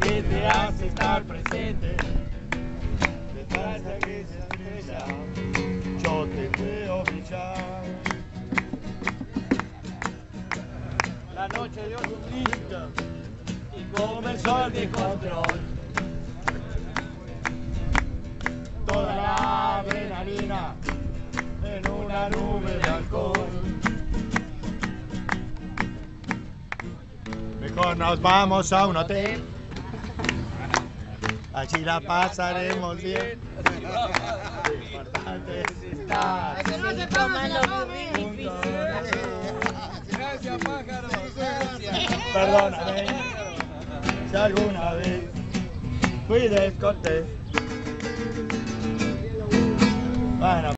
que te hace estar presente. Detrás de aquella estrella, yo te veo brillar. La noche dio su listo y comenzó el descontrol. Toda la adrenalina en una nube de alcohol. Mejor nos vamos a un hotel. Allí la pasaremos bien. Lo importante es estar juntos. Gracias, pájaro. Perdóname si alguna vez fui descortés. Bueno.